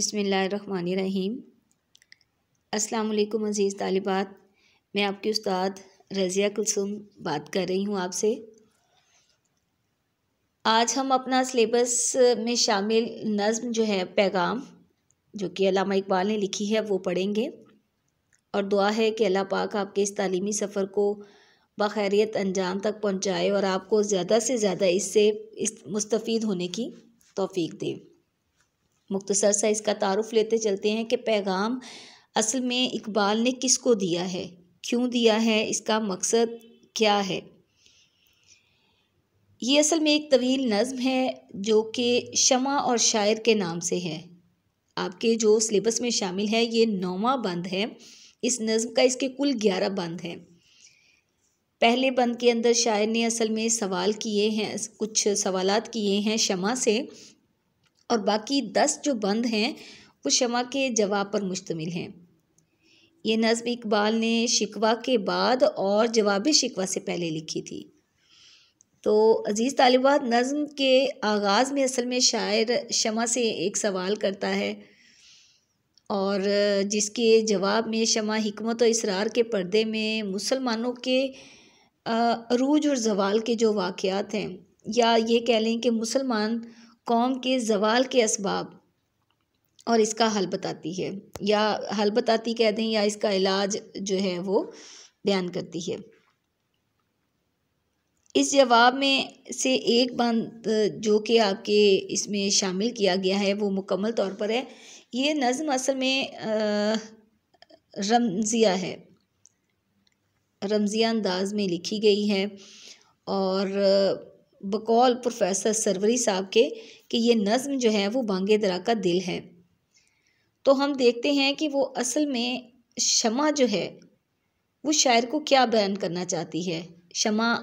बसमीम अस्सलाम अज़ीज़ तालिबात। मैं आपकी उस्ताद रज़िया कुलसुम बात कर रही हूँ आपसे। आज हम अपना सिलेबस में शामिल नज़म जो है, पैगाम, जो कि अलामा इकबाल ने लिखी है, वो पढ़ेंगे। और दुआ है कि अल्लाह पाक आपके इस तालीमी सफ़र को बखैरियत अंजाम तक पहुँचाए और आपको ज़्यादा से ज़्यादा इससे इस मुस्तफ़ होने की तोफ़ी दे। मुख्तसर सा इसका तारुफ लेते चलते हैं कि पैगाम असल में इकबाल ने किसको दिया है? क्यों दिया है? इसका मकसद क्या है? ये असल में एक तवील नज़म है जो कि शमा और शायर के नाम से है। आपके जो सिलेबस में शामिल है, ये नौवा बंद है। इस नज़म का इसके कुल ग्यारह बंद हैं। पहले बंद के अंदर शायर ने असल में सवाल किए हैं, कुछ सवालात किए हैं शमा से। और बाकी दस जो बंद हैं, वो शमा के जवाब पर मुश्तमिल हैं। ये नज़म इकबाल ने शिकवा के बाद और जवाब शिकवा से पहले लिखी थी। तो अज़ीज़ तालिबात, नज़म के आगाज़ में असल में शायर शमा से एक सवाल करता है और जिसके जवाब में शमा हमत और इसरार के पर्दे में मुसलमानों के अरूज और जवाल के जो वाक़ात हैं, या ये कह लें कि मुसलमान कौम के जवाल के इसबाब और इसका हल बताती है। या हल बताती कह दें या इसका इलाज जो है वो बयान करती है। इस जवाब में से एक बंद जो कि आपके इसमें शामिल किया गया है, वो मुकम्मल तौर पर है। ये नज़म असल में रमज़िया है। रमज़िया अंदाज में लिखी गई है और बकौल प्रोफेसर सरवरी साहब के कि ये नज़म जो है वो बांगे दरा का दिल है। तो हम देखते हैं कि वो असल में शमा जो है, वो शायर को क्या बयान करना चाहती है? शमा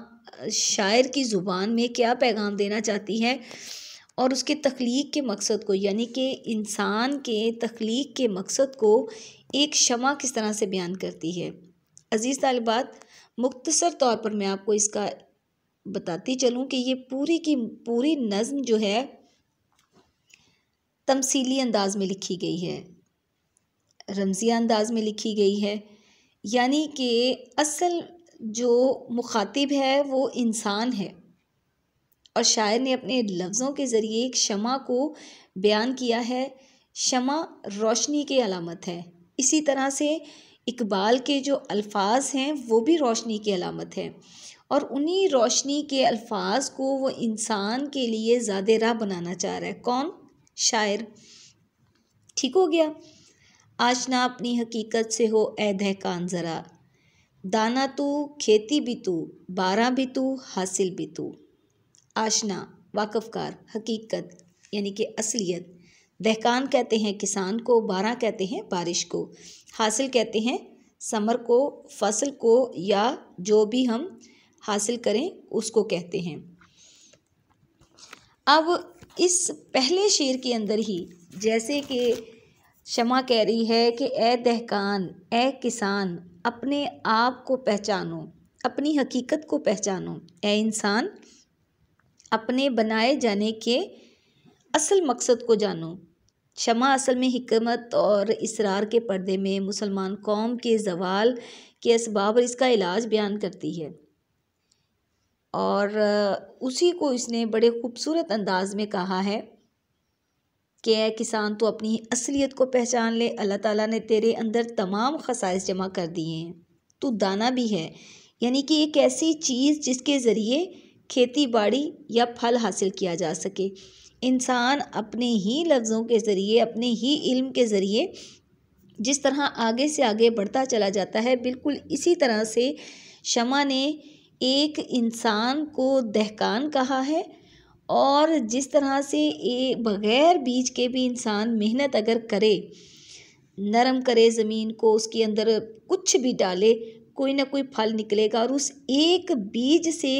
शायर की ज़ुबान में क्या पैगाम देना चाहती है? और उसके तख्लीक के मकसद को, यानी कि इंसान के तख्लीक के मकसद को एक शमा किस तरह से बयान करती है? अज़ीज़ तालिबात, मुख्तसर तौर पर मैं आपको इसका बताती चलूँ कि ये पूरी की पूरी नज़म जो है, तमसीली अंदाज में लिखी गई है। रमज़िया अंदाज में लिखी गई है। यानी कि असल जो मुखातिब है, वो इंसान है। और शायर ने अपने लफ्ज़ों के ज़रिए एक शमा को बयान किया है। शमा रोशनी की अलामत है। इसी तरह से इकबाल के जो अल्फाज हैं, वो भी रोशनी की अलामत है। और उन्हीं रोशनी के अल्फाज को वो इंसान के लिए ज़्यादा राह बनाना चाह रहा है। कौन? शायर। ठीक हो गया। आशना अपनी हकीकत से हो ए दहकान ज़रा। दाना तू, खेती भी तू बारह भी तू, हासिल भी तू। आशना, वाकफ़कार, हकीकत, यानी कि असलियत। दहकान कहते हैं किसान को बारह कहते हैं बारिश को। हासिल कहते हैं समर को, फ़सल को, या जो भी हम हासिल करें, उसको कहते हैं। अब इस पहले शेर के अंदर ही, जैसे कि शमा कह रही है कि, ए दहकान, ए किसान, अपने आप को पहचानो, अपनी हकीकत को पहचानो। ए इंसान, अपने बनाए जाने के असल मकसद को जानो। क्षमा असल में हमत और इसरार के पर्दे में मुसलमान कौम के जवाल के इसबाब और इसका इलाज बयान करती है। और उसी को इसने बड़े खूबसूरत अंदाज में कहा है कि ए किसान तो अपनी असलियत को पहचान ले, अल्लाह ताला ने तेरे अंदर तमाम खसाइस जमा कर दिए हैं। तू दाना भी है, यानी कि एक ऐसी चीज़ जिसके ज़रिए खेती बाड़ी या फल हासिल किया जा सके। इंसान अपने ही लफ्ज़ों के ज़रिए, अपने ही इल्म के ज़रिए जिस तरह आगे से आगे बढ़ता चला जाता है, बिल्कुल इसी तरह से शमा ने एक इंसान को दहकान कहा है और जिस तरह से ये बग़ैर बीज के भी इंसान मेहनत अगर करे, नरम करे ज़मीन को, उसके अंदर कुछ भी डाले, कोई ना कोई फल निकलेगा और उस एक बीज से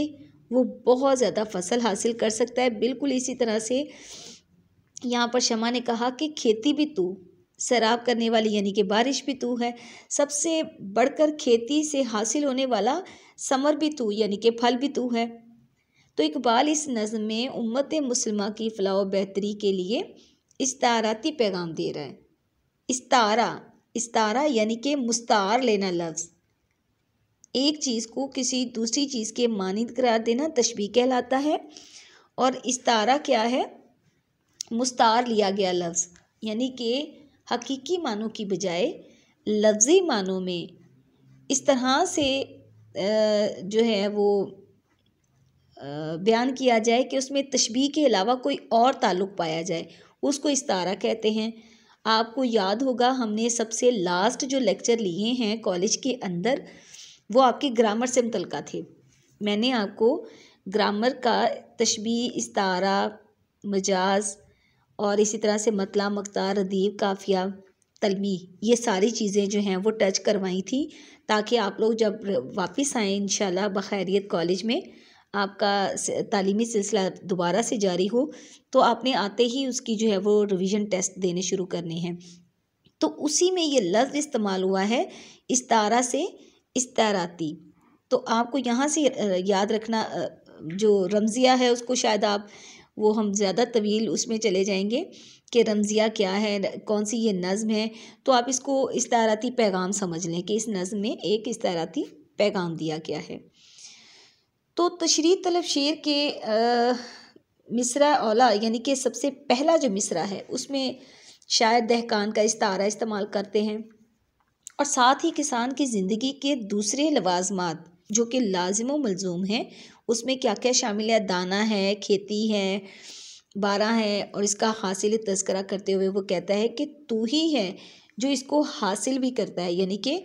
वो बहुत ज़्यादा फ़सल हासिल कर सकता है। बिल्कुल इसी तरह से यहाँ पर शमा ने कहा कि खेती भी तू सैराब करने वाली, यानी कि बारिश भी तू है, सबसे बढ़कर खेती से हासिल होने वाला समर भी तू, यानी कि फल भी तू है। तो इकबाल, इस नज़म में उम्मत मुसलमा की फ़लाह बेहतरी के लिए इस्ताराती पैगाम दे रहा है। इस्तारा इस्तारा यानी कि मुस्तार लेना लफ्ज़। एक चीज़ को किसी दूसरी चीज़ के मानद करार देना तशबी कहलाता है, और इस्तारा क्या है? मुस्तार लिया गया लफ्ज़, यानी कि हकीकी मानों की बजाय लफ्ज़ी मानों में इस तरह से जो है वो बयान किया जाए कि उसमें तशबी के अलावा कोई और ताल्लुक़ पाया जाए, उसको इस्तारा कहते हैं। आपको याद होगा, हमने सबसे लास्ट जो लेक्चर लिए हैं कॉलेज के अंदर, वो आपके ग्रामर से मुतलका थे। मैंने आपको ग्रामर का तशबी इस्तारा मजाज और इसी तरह से मतला मकतार अदीब काफ़िया तलमी ये सारी चीज़ें जो हैं वो टच करवाई थी ताकि आप लोग जब वापस आएँ इन बखैरियत कॉलेज में, आपका तालीमी सिलसिला दोबारा से जारी हो तो आपने आते ही उसकी जो है वो रिवीजन टेस्ट देने शुरू करने हैं। तो उसी में ये लफ्ज़ इस्तेमाल हुआ है इस तारा से इस्ताराती। तो आपको यहाँ से याद रखना जो रमज़िया है उसको शायद आप वो हम ज़्यादा तवील उसमें चले जाएँगे कि रमज़िया क्या है, कौन सी ये नज़म है तो आप इसको इस्ताराती पैगाम समझ लें कि इस नज़म में एक इस्ताराती पैगाम दिया गया है। तो तशरी तलब शेर के मिसरा ओला यानी कि सबसे पहला जो मिसरा है, उसमें शायद दहकान का इस्तारा इस्तेमाल करते हैं और साथ ही किसान की ज़िंदगी के दूसरे लवाजमात जो कि लाजिम मलजूम हैं, उसमें क्या क्या शामिल है? दाना है, खेती है, बारह है और इसका हासिल तस्करा करते हुए वो कहता है कि तू ही है जो इसको हासिल भी करता है। यानी कि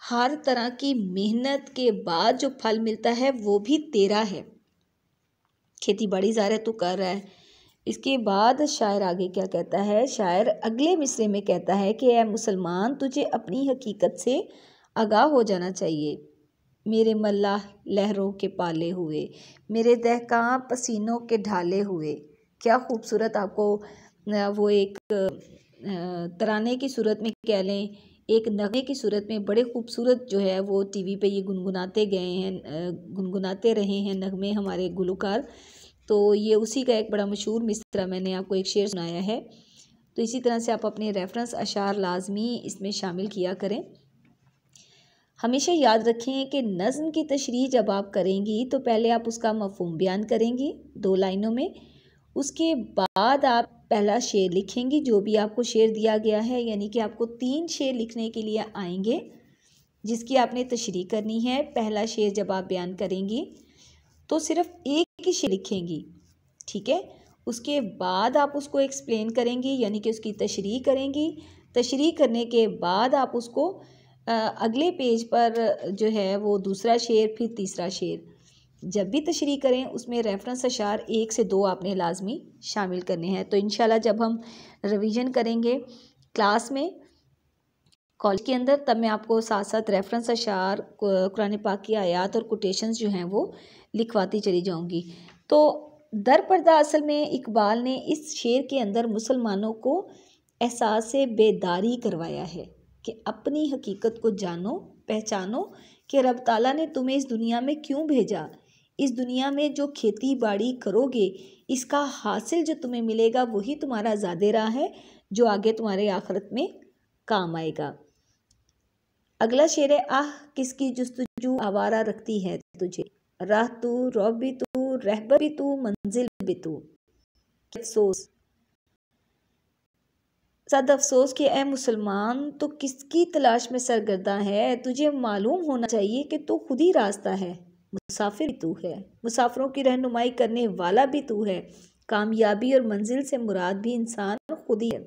हर तरह की मेहनत के बाद जो फल मिलता है, वो भी तेरा है। खेती बाड़ी ज़ाहिर तू कर रहा है। इसके बाद शायर आगे क्या कहता है? शायर अगले मिसरे में कहता है कि ए मुसलमान, तुझे अपनी हकीकत से आगाह हो जाना चाहिए। मेरे मल्लाह लहरों के पाले हुए, मेरे दहकां पसीनों के ढाले हुए। क्या खूबसूरत आपको वो एक तराने की सूरत में कह लें, एक नगे की सूरत में बड़े खूबसूरत जो है वो टीवी पे ये गुनगुनाते गए हैं गुनगुनाते रहे हैं नगमे हमारे गुलकार। तो ये उसी का एक बड़ा मशहूर मिसरा मैंने आपको एक शेर सुनाया है। तो इसी तरह से आप अपने रेफरेंस अशार लाजमी इसमें शामिल किया करें। हमेशा याद रखें कि नज़म की तशरी जब आप करेंगी तो पहले आप उसका मफहम बयान करेंगी दो लाइनों में। उसके बाद आप पहला शेर लिखेंगी, जो भी आपको शेर दिया गया है, यानी कि आपको तीन शेर लिखने के लिए आएँगे, जिसकी आपने तशरी करनी है। पहला शेर जब आप बयान करेंगी तो सिर्फ़ एक ही शेर लिखेंगी, ठीक है? उसके बाद आप उसको एक्सप्लेन करेंगी, यानी कि उसकी तशरी करेंगी। तशरी करने के बाद आप उसको अगले पेज पर जो है वो दूसरा शेर, फिर तीसरा शेर। जब भी तशरी करें, उसमें रेफरेंस अशार एक से दो आपने लाजमी शामिल करने हैं। तो इन जब हम रिवीजन करेंगे क्लास में कॉलेज के अंदर, तब मैं आपको साथ साथ रेफरेंस अशार कुरान पाक की आयात और कोटेशंस जो हैं वो लिखवाती चली जाऊँगी। तो दर पर्दा असल में इकबाल ने इस शेर के अंदर मुसलमानों को एहसास बेदारी करवाया है। कि अपनी हकीकत को जानो, पहचानो कि रब ताला ने तुम्हें इस दुनिया में क्यों भेजा? इस दुनिया में जो खेती बाड़ी करोगे, इसका हासिल जो तुम्हें मिलेगा वही तुम्हारा ज़्यादा है, जो आगे तुम्हारे आखरत में काम आएगा। अगला शेर है, आह, किसकी जस्तजू आवारा रखती है तुझे? राह तू, रौब भी तू, रहबर भी तू, मंजिल भी तू। अफसोस सद अफसोस कि ए मुसलमान तो किसकी तलाश में सरगर्दा है? तुझे मालूम होना चाहिए कि तू खुद ही रास्ता है। मुसाफिर तू है। मुसाफरों की रहनुमाई करने वाला भी तू है। कामयाबी और मंजिल से मुराद भी इंसान खुद ही है।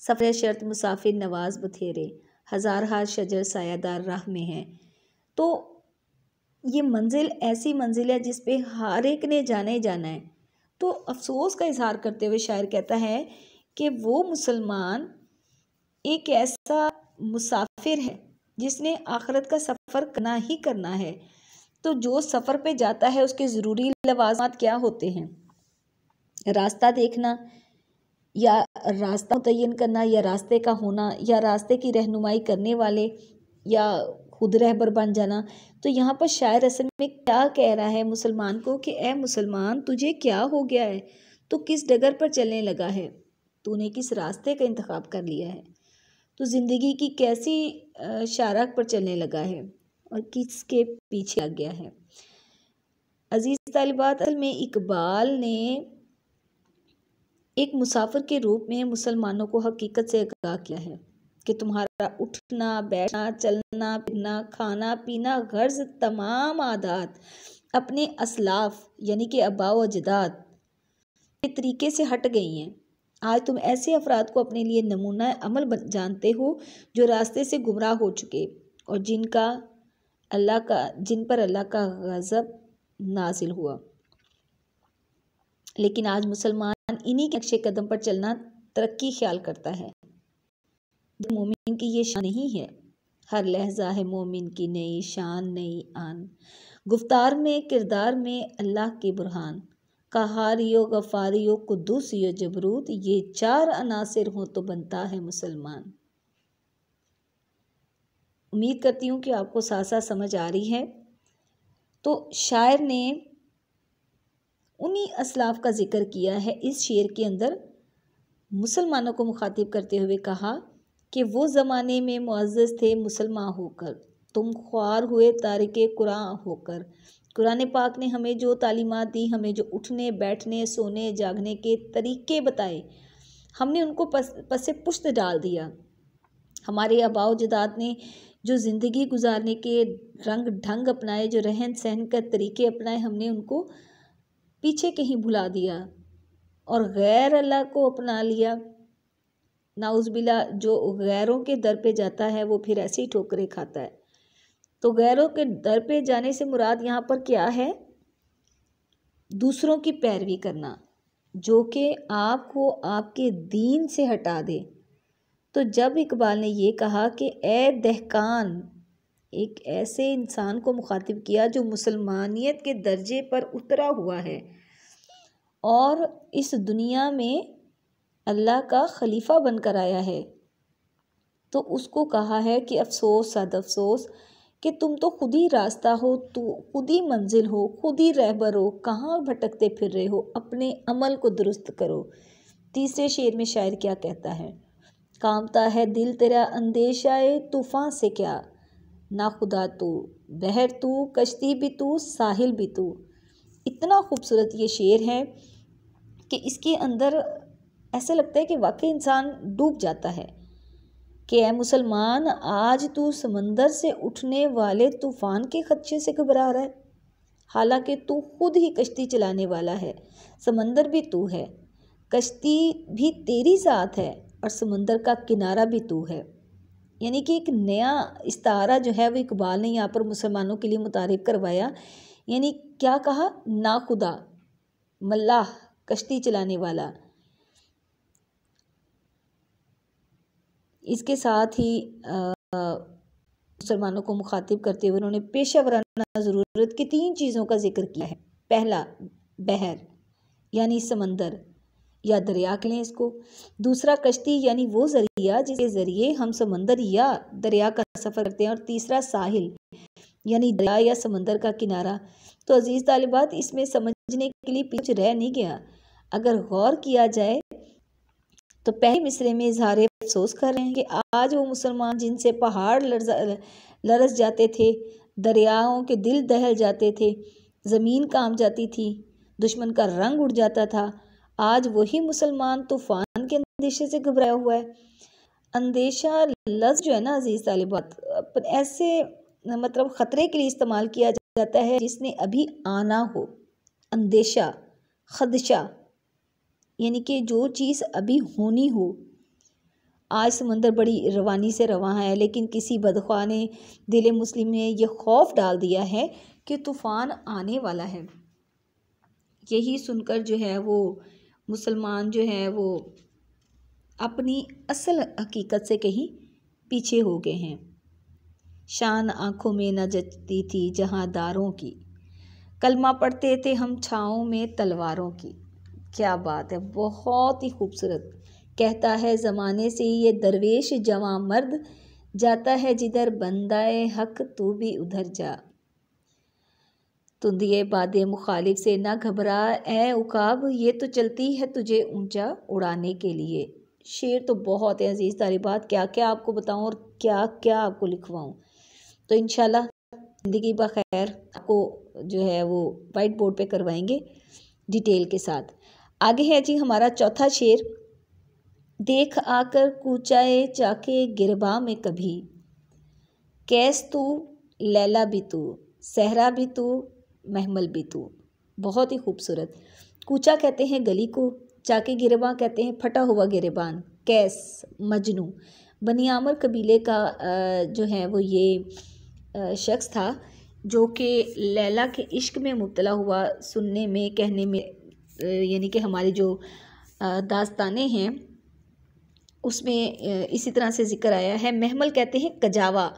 सफ़र शर्त मुसाफिर नवाज़ बथेरे। हज़ार हार शजर सायादार राह में है। तो ये मंजिल ऐसी मंजिल है जिस पे हर एक ने जाने जाना है। तो अफसोस का इजहार करते हुए शायर कहता है कि वो मुसलमान एक ऐसा मुसाफिर है जिसने आखरत का सफ़र करना ही करना है। तो जो सफ़र पे जाता है, उसके ज़रूरी लवाजमात क्या होते हैं? रास्ता देखना या रास्ता मुतन करना या रास्ते का होना या रास्ते की रहनुमाई करने वाले या खुद रहबर बन जाना तो यहाँ पर शायर असल में क्या कह रहा है मुसलमान को कि ए मुसलमान, तुझे क्या हो गया है? तो किस डगर पर चलने लगा है? तूने किस रास्ते का इंतखब कर लिया है? तो ज़िंदगी की कैसी शारक पर चलने लगा है और किसके पीछे आ गया है? अज़ीज़ तालिबात में इकबाल ने एक मुसाफिर के रूप में मुसलमानों को हकीकत से आगाह किया है। कि तुम्हारा उठना, बैठना, चलना, फिरना, खाना पीना, गर्ज तमाम आदात, अपने असलाफ, यानी कि अबाव अजदाद, के तरीके से हट गई हैं। आज तुम ऐसे अफराद को अपने लिए नमूना अमल जानते हो, जो रास्ते से गुमराह हो चुके और जिनका अल्लाह का, जिन पर अल्लाह का गज़ब नाजिल हुआ। लेकिन आज मुसलमान इन्हीं के नक्शे कदम पर चलना तरक्की ख्याल करता है। मोमिन की ये शान नहीं है। हर लहजा है मोमिन की नई शान, नई आन। गुफ्तार में, किरदार में अल्लाह के बुरहान। कहारियो, गफ़ारियो, कुद्दूसियो, जबरूत, ये चार अनासर हों तो बनता है मुसलमान। उम्मीद करती हूँ कि आपको साथ साथ समझ आ रही है। तो शायर ने उन्हीं असलाफ का ज़िक्र किया है। इस शेर के अंदर मुसलमानों को मुखातिब करते हुए कहा कि वो ज़माने में मुआज़ थे मुसलमान होकर। तुम ख्वार हुए तारिक कुरान होकर। कुरान पाक ने हमें जो तालीमत दी, हमें जो उठने, बैठने, सोने, जागने के तरीके बताए, हमने उनको पस, पसे पुश्त डाल दिया। हमारे आबाव जदाद ने जो ज़िंदगी गुजारने के रंग ढंग अपनाए, जो रहन सहन का तरीके अपनाए, हमने उनको पीछे कहीं भुला दिया और गैर अल्लाह को अपना लिया। नाउज़बिला जो गैरों के दर पे जाता है, वो फिर ऐसे ठोकरे खाता है। तो गैरों के दर पे जाने से मुराद यहाँ पर क्या है? दूसरों की पैरवी करना, जो कि आपको आपके दीन से हटा दे। तो जब इकबाल ने ये कहा कि, ए दहकान, एक ऐसे इंसान को मुखातिब किया जो मुसलमानियत के दर्जे पर उतरा हुआ है। और इस दुनिया में अल्लाह का खलीफा बनकर आया है। तो उसको कहा है कि, अफसोस, सद अफसोस, कि तुम तो खुद ही रास्ता हो तो खुद ही मंजिल हो, खुद ही रहबर हो, कहाँ भटकते फिर रहे हो? अपने अमल को दुरुस्त करो। तीसरे शेर में शायर क्या कहता है? कामता है दिल तेरा अंदेशाए तूफ़ान से क्या? ना खुदा तू, बहर तू, कश्ती भी तू, साहिल भी तू। इतना खूबसूरत ये शेर है कि इसके अंदर ऐसा लगता है कि वाकई इंसान डूब जाता है कि ए मुसलमान, आज तू समंदर से उठने वाले तूफ़ान के खदशे से घबरा रहा है। हालाँकि तू खुद ही कश्ती चलाने वाला है, समंदर भी तू है। कश्ती भी तेरी साथ है और समंदर का किनारा भी तू है। यानी कि एक नया इस्तारा जो है, वो इकबाल ने यहाँ पर मुसलमानों के लिए मुतारफ़ करवाया। यानी क्या कहा? ना खुदा, मल्लाह, कश्ती चलाने वाला। इसके साथ ही मुसलमानों को मुखातिब करते हुए उन्होंने पेशा वराना ज़रूरत की तीन चीज़ों का ज़िक्र किया है। पहला, बहर, यानी समंदर या दरिया के लें इसको। दूसरा, कश्ती, यानी वो ज़रिया जिसके ज़रिए हम समंदर या दरिया का सफ़र करते हैं। और तीसरा, साहिल, यानी दरिया या समंदर का किनारा। तो अज़ीज़ तालिबात, इसमें समझने के लिए पीछे रह नहीं गया। अगर गौर किया जाए तो पहले मिसरे में इजहार अफसोस कर रहे हैं कि आज वो मुसलमान जिनसे पहाड़ लरस जाते थे, दरियाओं के दिल दहल जाते थे, ज़मीन काम जाती थी, दुश्मन का रंग उड़ जाता था, आज वही मुसलमान तूफ़ान के अंदेशे से घबराया हुआ है। अंदेशा लफ्ज़ जो है ना अज़ीज़ तालिबात ऐसे मतलब ख़तरे के लिए इस्तेमाल किया जाता है जिसने अभी आना हो। अंदेशा, खदशा। यानी कि जो चीज़ अभी होनी हो, आज समंदर बड़ी रवानी से रवा है, लेकिन किसी बदख्वा ने दिल मुस्लिम ने यह खौफ डाल दिया है कि तूफ़ान आने वाला है। यही सुनकर जो है वो मुसलमान जो है वो अपनी असल हकीकत से कहीं पीछे हो गए हैं। शान आँखों में न जचती थी जहाँ दारों की, कलमा पढ़ते थे हम छाँव में तलवारों की। क्या बात है, बहुत ही खूबसूरत। कहता है, ज़माने से ये दरवेश जवां मर्द जाता है, जिधर बंदाए हक तू भी उधर जा। तुंदिए बाद मुखालिफ से ना घबरा ए उकाब, ये तो चलती है तुझे ऊँचा उड़ाने के लिए। शेर तो बहुत है अज़ीज़ तालिबात क्या क्या आपको बताऊँ और क्या क्या आपको लिखवाऊं। तो इन ज़िंदगी बखैर आपको जो है वो वाइट बोर्ड पे करवाएँगे डिटेल के साथ। आगे है जी हमारा चौथा शेर। देख आकर कूचाए चाके गिरबा में कभी। कैस तू, लैला भी तू, सहरा भी तू, महमल भी तू। बहुत ही खूबसूरत। कूचा कहते हैं गली को, चाके गिरबा कहते हैं फटा हुआ गिरबान। कैस, मजनू, बनियामर कबीले का जो है वो ये शख्स था, जो कि लैला के इश्क में मुबतला हुआ, सुनने में, कहने में यानी कि हमारी जो दास्तानें हैं, उसमें इसी तरह से ज़िक्र आया है। महमल कहते हैं कजावा,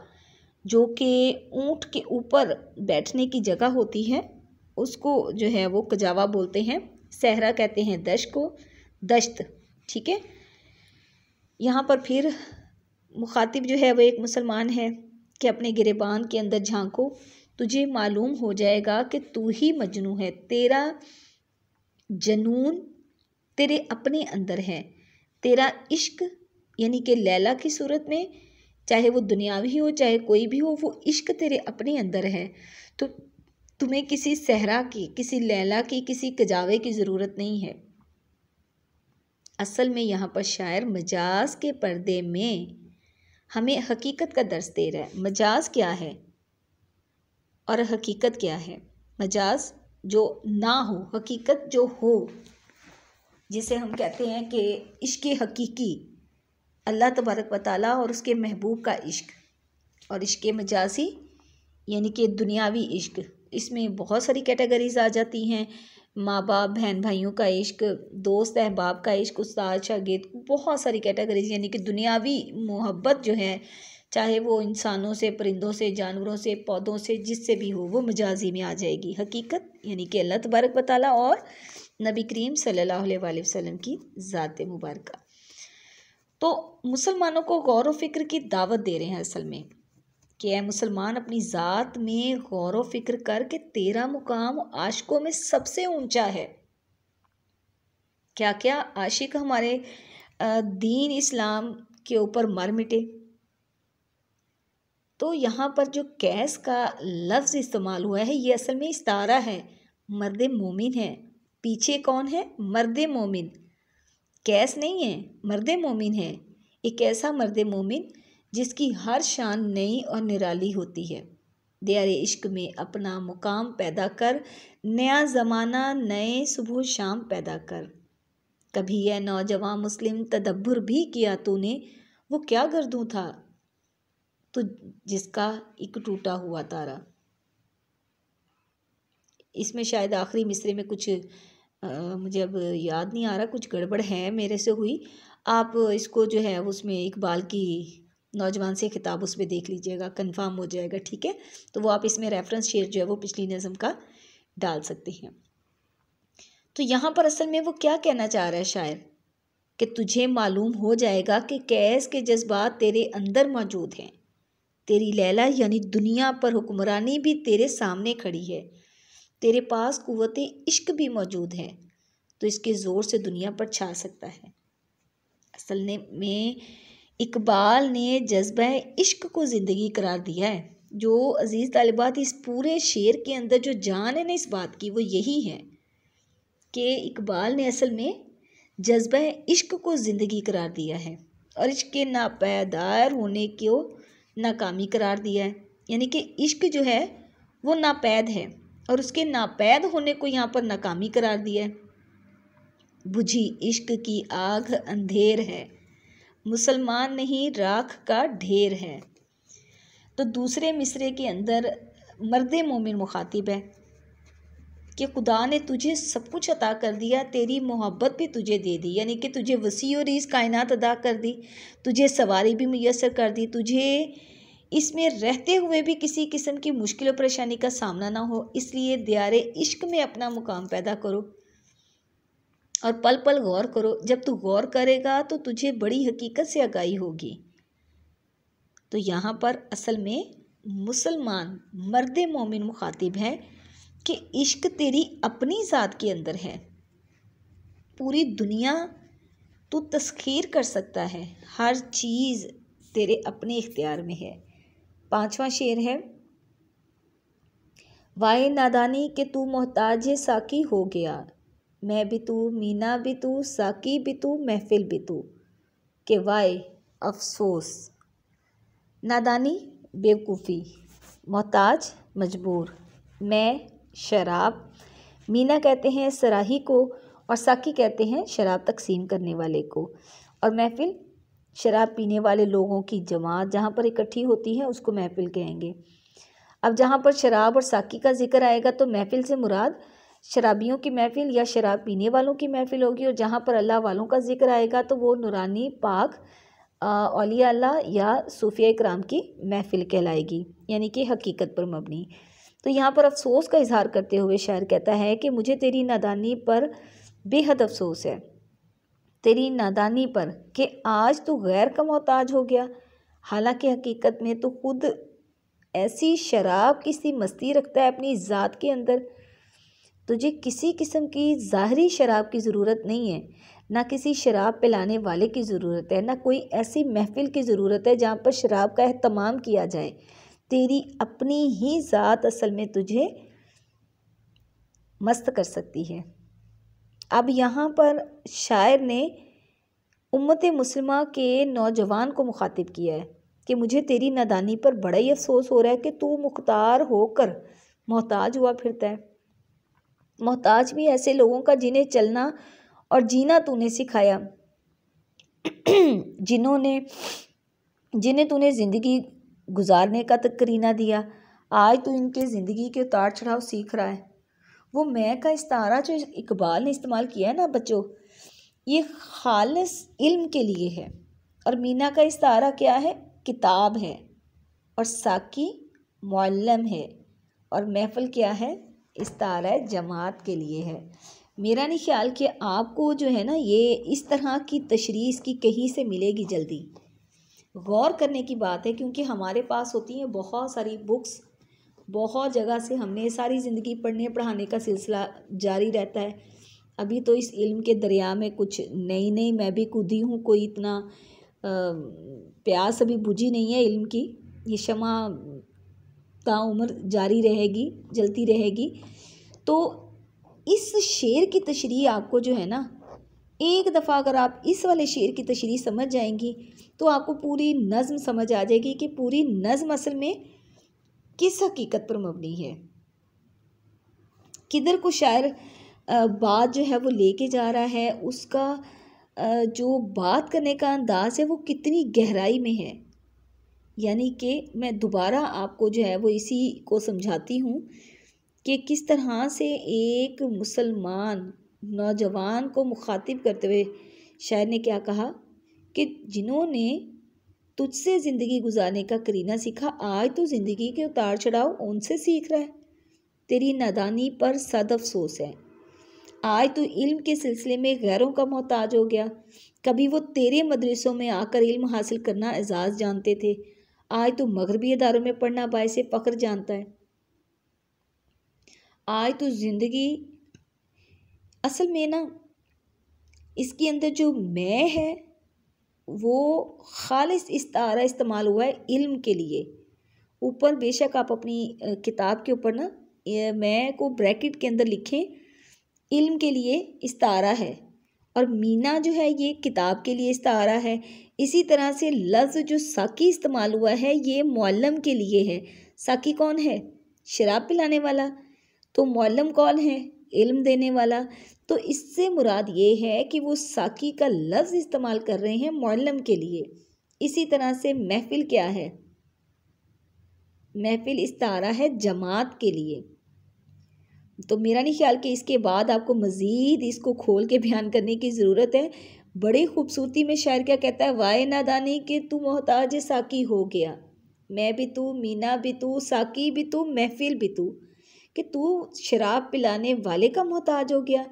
जो कि ऊँट के ऊपर बैठने की जगह होती है। उसको जो है वो कजावा बोलते हैं। सहरा कहते हैं दश को, दश्त, ठीक है? यहाँ पर फिर मुखातिब जो है वो एक मुसलमान है कि अपने गिरबान के अंदर झांको, तुझे मालूम हो जाएगा कि तू ही मजनू है। तेरा जनून तेरे अपने अंदर है। तेरा इश्क, यानी कि लैला की सूरत में, चाहे वो दुनियावी हो, चाहे कोई भी हो, वो इश्क तेरे अपने अंदर है। तो तुम्हें किसी सहरा की, किसी लैला की, किसी कजावे की ज़रूरत नहीं है। असल में यहाँ पर शायर मजाज के पर्दे में हमें हकीकत का दर्स दे रहा है। मजाज क्या है? और हकीकत क्या है? मजाज जो ना हो, हकीकत जो हो, जिसे हम कहते हैं कि इश्क हकीकी, अल्लाह तबारक वाली और उसके महबूब का इश्क और इश्क मजाजी, यानी कि दुनियावी इश्क। इसमें बहुत सारी कैटेगरीज आ जाती हैं। माँ बाप बहन भाइयों का इश्क, दोस्त, अहबाब का इश्क, उस्ताद शागिद बहुत सारी कैटेगरीज, यानी कि दुनियावी मोहब्बत जो है चाहे वो इंसानों से, परिंदों से, जानवरों से, पौधों से, जिससे भी हो, वो मजाजी में आ जाएगी। हकीकत, यानी कि अल्लाह तबारक वाली और नबी करीम सल्लल्लाहु अलैहि वसल्लम की ज़ात मुबारक। तो मुसलमानों को गौर व फ़िक्र की दावत दे रहे हैं असल में कि ए मुसलमान अपनी ज़ात में गौर व फ़िक्र कर के तेरा मुकाम आशिकों में सबसे ऊँचा है। क्या क्या आशिक हमारे दीन इस्लाम के ऊपर मर मिटे? तो यहाँ पर जो कैस का लफ्ज़ इस्तेमाल हुआ है, ये असल में इस्तारा है। मर्द मोमिन है। पीछे कौन है? मर्द मोमिन। कैस नहीं है, मर्द मोमिन है। एक ऐसा मर्द मोमिन जिसकी हर शान नई और निराली होती है। दयार इश्क में अपना मुकाम पैदा कर, नया ज़माना, नए सुबह शाम पैदा कर। कभी यह नौजवान मुस्लिम तदब्बर भी किया तूने, वो क्या गर्दू था? तो जिसका एक टूटा हुआ तारा। इसमें शायद आखिरी मिसरे में कुछ आ, मुझे अब याद नहीं आ रहा कुछ गड़बड़ है मेरे से हुई। आप इसको जो है उसमें इकबाल की नौजवान से खिताब उसमें देख लीजिएगा कंफर्म हो जाएगा ठीक है? तो वो आप इसमें रेफरेंस शेयर जो है वो पिछली नज़म का डाल सकते हैं। तो यहाँ पर असल में वो क्या कहना चाह रहा है शायर? कि तुझे मालूम हो जाएगा कि कैस के जज्बात तेरे अंदर मौजूद हैं। तेरी लैला यानी दुनिया पर हुक्मरानी भी तेरे सामने खड़ी है। तेरे पास कुत इश्क भी मौजूद है तो इसके ज़ोर से दुनिया पर छा सकता है। असल में इकबाल ने जज्बा इश्क को ज़िंदगी करार दिया है। जो अज़ीज़ तालिबात इस पूरे शेर के अंदर जो जान है ना इस बात की, वो यही है कि इकबाल ने असल में जज्बा इश्क को ज़िंदगी करार दिया है। और इश्क के नापैदार होने को नाकामी करार दिया है। यानी कि इश्क जो है, वो नापैद है और उसके नापैद होने को यहाँ पर नाकामी करार दिया है। बुझी इश्क की आग अंधेर है, मुसलमान नहीं, राख का ढेर है। तो दूसरे मिसरे के अंदर मर्द मोमिन मुखातिब है। कि खुदा ने तुझे सब कुछ अता कर दिया, तेरी मोहब्बत भी तुझे दे दी, यानी कि तुझे वसी और इस कायनात अदा कर दी, तुझे सवारी भी मैसर कर दी, तुझे इसमें रहते हुए भी किसी किस्म की मुश्किल और परेशानी का सामना ना हो, इसलिए दियारे इश्क में अपना मुकाम पैदा करो और पल पल गौर करो। जब तू गौर करेगा तो तुझे बड़ी हकीकत से आगाही होगी। तो यहाँ पर असल में मुसलमान मर्द मोमिन मुखातिब हैं। कि इश्क तेरी अपनी ज़ात के अंदर है। पूरी दुनिया तू तस्खीर कर सकता है। हर चीज़ तेरे अपने इख्तियार में है। पांचवा शेर है, वाए नादानी के तू मोहताज साकी हो गया। मैं भी तू, मीना भी तू, साकी भी तू, महफिल भी तू। के वाए अफसोस। नादानी बेवकूफ़ी, मोहताज मजबूर। मैं शराब। मीना कहते हैं सराही को और साकी कहते हैं शराब तकसीम करने वाले को। और महफिल, शराब पीने वाले लोगों की जमात जहाँ पर इकट्ठी होती है, उसको महफिल कहेंगे। अब जहाँ पर शराब और साकी का ज़िक्र आएगा तो महफिल से मुराद शराबियों की महफिल या शराब पीने वालों की महफिल होगी। और जहाँ पर अल्लाह वालों का ज़िक्र आएगा तो वो नुरानी पाक अलिया अल्लाह या सूफिया कराम की महफिल कहलाएगी, यानी कि हकीकत पर मबनी। तो यहाँ पर अफसोस का इजहार करते हुए शायर कहता है कि मुझे तेरी नादानी पर बेहद अफसोस है। तेरी नादानी पर कि आज तो गैर का मोहताज हो गया। हालाँकि हकीकत में तो खुद ऐसी शराब की सी मस्ती रखता है अपनी ज़ात के अंदर। तुझे किसी किस्म की ज़ाहरी शराब की ज़रूरत नहीं है। ना किसी शराब पिलाने वाले की ज़रूरत है, ना कोई ऐसी महफिल की ज़रूरत है जहाँ पर शराब का अहतमाम किया जाए। तेरी अपनी ही ज़ात असल में तुझे मस्त कर सकती है। अब यहाँ पर शायर ने उम्मत मुसलमा के नौजवान को मुखातिब किया है कि मुझे तेरी नादानी पर बड़ा ही अफसोस हो रहा है कि तू मुख्तार होकर मोहताज हुआ फिरता है। मोहताज भी ऐसे लोगों का जिन्हें चलना और जीना तूने सिखाया, जिन्होंने, जिन्हें तूने ज़िंदगी गुजारने का तक करीना दिया, आज तो इनके ज़िंदगी के उतार चढ़ाव सीख रहा है। वो मैं का इस्तारा जो इकबाल ने इस्तेमाल किया है ना, बच्चों, ये खालस इल्म के लिए है। और मीना का इस्तारा क्या है? किताब है। और साकी मौलम है। और महफल क्या है? इस्तारा जमात के लिए है। मेरा नहीं ख्याल कि आपको जो है ना, ये इस तरह की तशरी इसकी कहीं से मिलेगी जल्दी। गौर करने की बात है, क्योंकि हमारे पास होती हैं बहुत सारी बुक्स बहुत जगह से हमने सारी ज़िंदगी पढ़ने पढ़ाने का सिलसिला जारी रहता है। अभी तो इस इल्म के दरिया में कुछ नई नई मैं भी कूदी हूँ, कोई इतना प्यास अभी बुझी नहीं है इल्म की। ये क्षमा ताउम्र जारी रहेगी, जलती रहेगी। तो इस शेर की तशरी आपको जो है ना एक दफ़ा अगर आप इस वाले शेर की तशरी समझ जाएँगी तो आपको पूरी नज़म समझ आ जाएगी कि पूरी नज़म असल में किस हकीकत पर मबनी है। किधर को शायर बात जो है वो लेके जा रहा है, उसका जो बात करने का अंदाज़ है वो कितनी गहराई में है। यानी कि मैं दोबारा आपको जो है वो इसी को समझाती हूँ कि किस तरह से एक मुसलमान नौजवान को मुखातिब करते हुए शायर ने क्या कहा कि जिन्होंने तुझसे ज़िंदगी गुजारने का करीना सीखा, आज तो ज़िंदगी के उतार चढ़ाव उनसे सीख रहा है। तेरी नादानी पर सद अफसोस है। आज तो इल्म के सिलसिले में गैरों का मोहताज हो गया। कभी वो तेरे मदरसों में आकर इल्म हासिल करना एजाज़ जानते थे। आज तो मगरबी अदारों में पढ़ना बायस फ़ख्र जानता है। आज तो ज़िंदगी असल में ना, इसके अंदर जो मैं है, वो खालिस इस्तारा इस्तेमाल हुआ है इल्म के लिए। ऊपर बेशक आप अपनी किताब के ऊपर ना मैं को ब्रैकेट के अंदर लिखें, इल्म के लिए इस इस्तारा है। और मीना जो है, ये किताब के लिए इस्तारा है। इसी तरह से लफ्ज़ जो साकी इस्तेमाल हुआ है, ये मौलम के लिए है। साकी कौन है? शराब पिलाने वाला। तो मौलम कौन है? इल्म देने वाला। तो इससे मुराद ये है कि वो साकी का लफ्ज़ इस्तेमाल कर रहे हैं मौलम के लिए। इसी तरह से महफिल क्या है? महफिल इस इस्तारा है जमात के लिए। तो मेरा नहीं ख्याल कि इसके बाद आपको मज़ीद इसको खोल के बयान करने की ज़रूरत है। बड़ी खूबसूरती में शायर क्या कहता है? वाए नादानी कि तू मोहताज साकी हो गया। मैं भी तू, मीना भी तू, साकी भी तू, महफिल भी तू। कि तू शराब पिलाने वाले का मोहताज हो गया।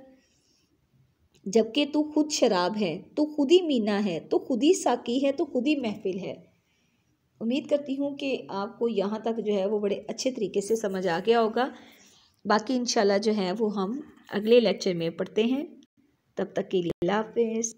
जबकि तू खुद शराब है तो खुद ही मीना है तो खुद ही साकी है तो खुद ही महफिल है। उम्मीद करती हूँ कि आपको यहाँ तक जो है वो बड़े अच्छे तरीके से समझ आ गया होगा। बाकी इंशाल्लाह जो है वो हम अगले लेक्चर में पढ़ते हैं। तब तक के लिए अल्लाह हाफिज़।